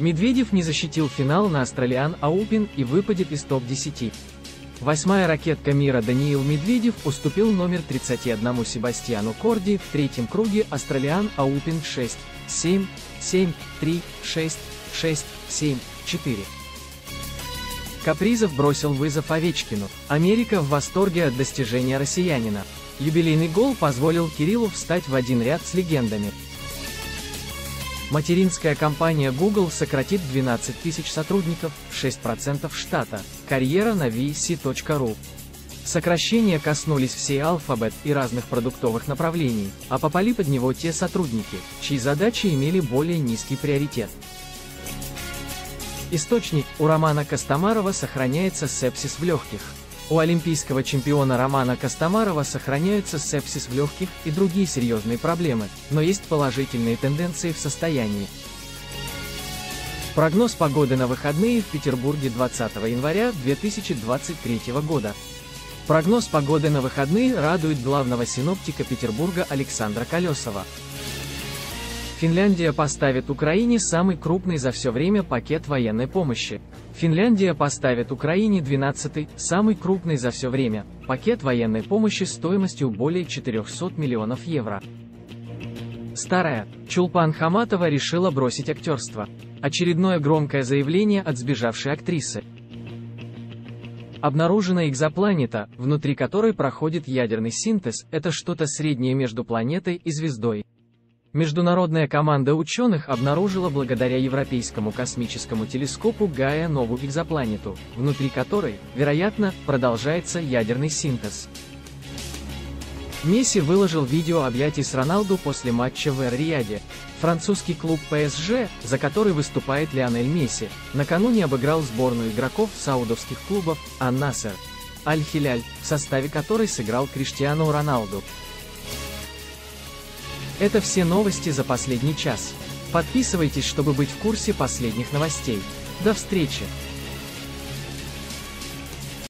Медведев не защитил финал на Австралиан Оупен и выпадет из топ-10. Восьмая ракетка мира Даниил Медведев уступил номер 31 Себастьяну Корди в третьем круге Австралиан Оупен 6, 7, 7, 3, 6, 6, 7, 4. Капризов бросил вызов Овечкину. Америка в восторге от достижения россиянина. Юбилейный гол позволил Кириллу встать в один ряд с легендами. Материнская компания Google сократит 12 тысяч сотрудников, 6% штата. Карьера на vc.ru. Сокращения коснулись всей Alphabet и разных продуктовых направлений, а попали под него те сотрудники, чьи задачи имели более низкий приоритет. Источник, у Романа Костомарова сохраняется сепсис в легких. У олимпийского чемпиона Романа Костомарова сохраняются сепсис в легких и другие серьезные проблемы, но есть положительные тенденции в состоянии. Прогноз погоды на выходные в Петербурге 20 января 2023 года. Прогноз погоды на выходные радует главного синоптика Петербурга Александра Колесова. Финляндия поставит Украине самый крупный за все время пакет военной помощи. Финляндия поставит Украине 12-й, самый крупный за все время, пакет военной помощи стоимостью более 400 миллионов евро. Старая. Чулпан Хаматова решила бросить актерство. Очередное громкое заявление от сбежавшей актрисы. Обнаружена экзопланета, внутри которой проходит ядерный синтез, это что-то среднее между планетой и звездой. Международная команда ученых обнаружила благодаря Европейскому космическому телескопу Гая новую экзопланету, внутри которой, вероятно, продолжается ядерный синтез. Месси выложил видео объятий с Роналду после матча в Эр-Рияде. Французский клуб ПСЖ, за который выступает Лионель Месси, накануне обыграл сборную игроков саудовских клубов Ан-Насер, Аль-Хиляль, в составе которой сыграл Криштиану Роналду. Это все новости за последний час. Подписывайтесь, чтобы быть в курсе последних новостей. До встречи!